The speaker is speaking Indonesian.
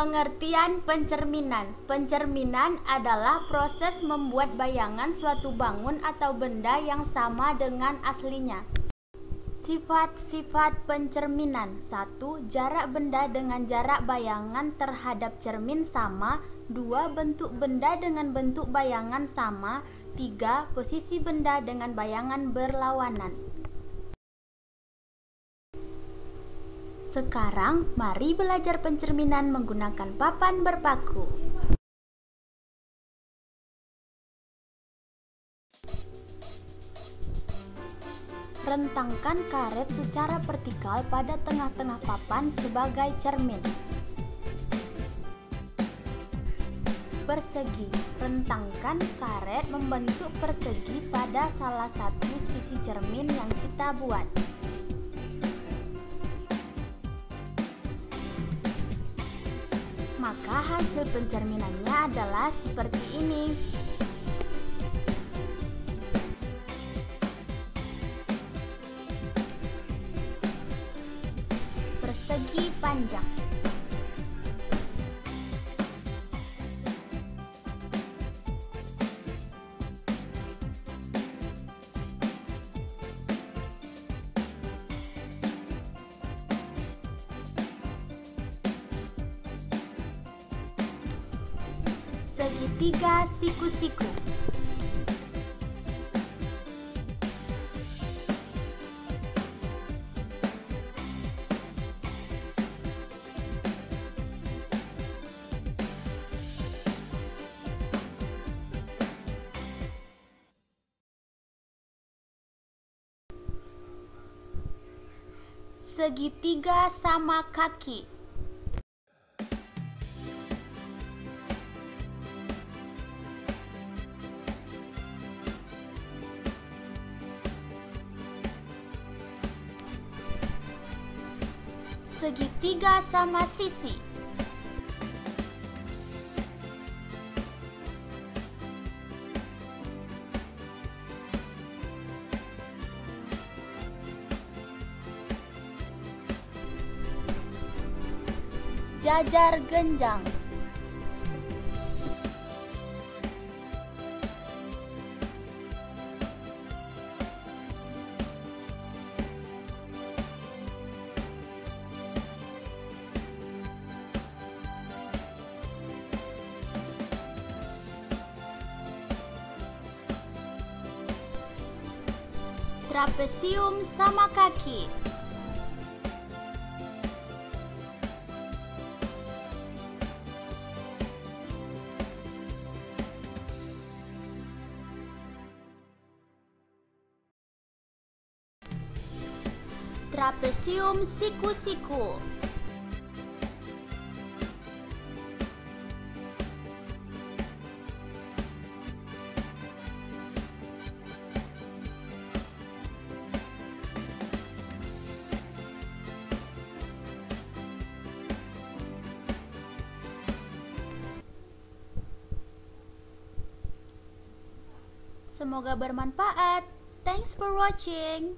Pengertian pencerminan. Pencerminan adalah proses membuat bayangan suatu bangun atau benda yang sama dengan aslinya. Sifat-sifat pencerminan 1. Jarak benda dengan jarak bayangan terhadap cermin sama 2. Bentuk benda dengan bentuk bayangan sama 3. Posisi benda dengan bayangan berlawanan Sekarang, mari belajar pencerminan menggunakan papan berpaku. Rentangkan karet secara vertikal pada tengah-tengah papan sebagai cermin. Persegi. Rentangkan karet membentuk persegi pada salah satu sisi cermin yang kita buat. Maka hasil pencerminannya adalah seperti ini. Persegi panjang. Segitiga siku-siku. Segitiga sama kaki. Segitiga sama sisi. Jajar genjang trapesium sama kaki. Trapesium siku-siku. Semoga bermanfaat. Thanks for watching.